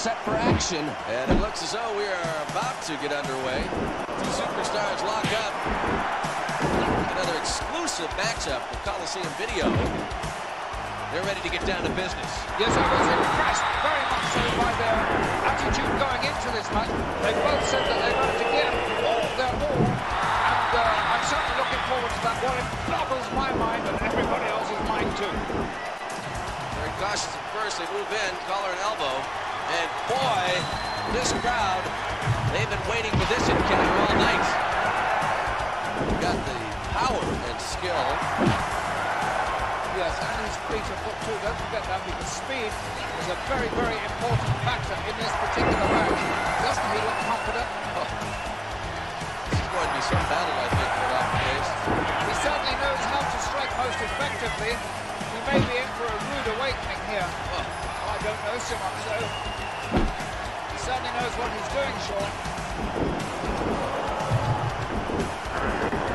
set for action. And it looks as though we are about to get underway. Two superstars lock up. Another exclusive matchup for Coliseum Video. They're ready to get down to business. Yes, I was impressed very much so by their attitude going into this match. They both said that they're going to give all their all. And uh, I'm certainly looking forward to that. Well, it boggles my mind and everybody else's mind too. Very cautious at first. They move in, collar and elbow. And boy, this crowd, they've been waiting for this encounter all night. Got the power and skill. Yes, and his feet of foot too. Don't forget that because speed is a very, very important factor in this particular match. Doesn't he look confident? Oh. This is going to be some battle, I think, for that case. He certainly knows how to strike most effectively. He may be in for a rude awakening here. Oh. I don't know so much so. He certainly knows what he's doing, Sean.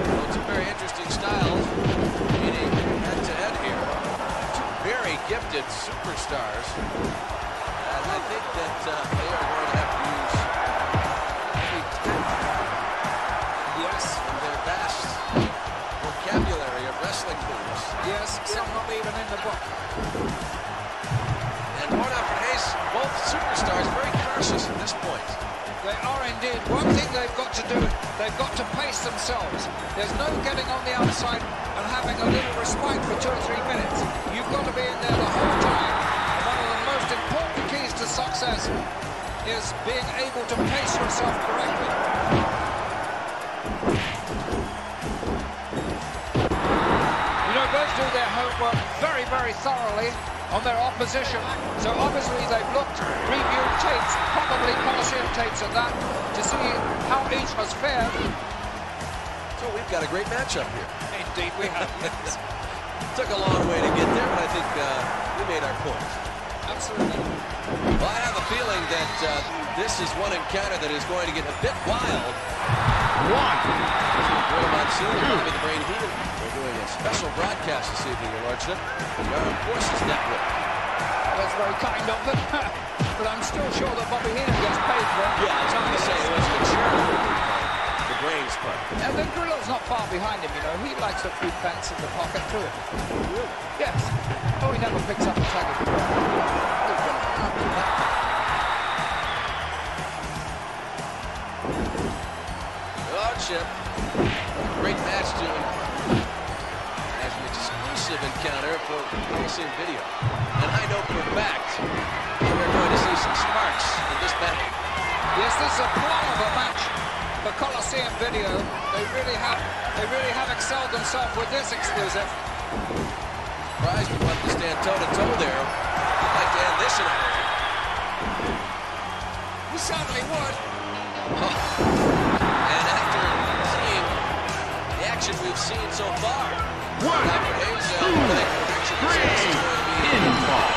Well, two very interesting styles meeting head-to-head here. Two very gifted superstars. And I think that uh, they are going to have to use every tactic Yes, from their vast vocabulary of wrestling moves. yes, some not even in the book. And and Hayes, both superstars, cautious at this point. They are indeed. One thing they've got to do, they've got to pace themselves. There's no getting on the outside and having a little respite for two or three minutes. You've got to be in there the whole time. One of the most important keys to success is being able to pace yourself correctly. You know, both do their homework very, very thoroughly on their opposition. So obviously they've looked, reviewed tapes, probably Coliseum tapes at that, to see how each has fared. So we've got a great matchup here. Indeed, we have. Took a long way to get there, but I think uh, we made our point. Absolutely. Well, I have a feeling that uh, this is one encounter that is going to get a bit wild. One. Monsoon and Bobby the Brain Heenan. We're doing a special broadcast this evening, Your Lordship, the Armed Forces Network. That's very kind of them. but I'm still sure that Bobby Heenan gets paid for it. Yeah, I was going to say it was the the Brains part. And the Gorilla's not far behind him, you know. He likes a few pence in the pocket too. Really? Yes. Oh, he never picks up a tag Lordship, great match doing as an exclusive encounter for Coliseum Video. And I know for a fact we're going to see some sparks in this battle. Yes, this is a plum of a match for Coliseum Video. They really have, they really have excelled themselves with this exclusive. Surprised we wanted to stand toe-to-toe there. I'd like to end this in a hurry. We certainly would. And action we've seen so far, One, two, I think the prediction is three, this is going to be pinfall.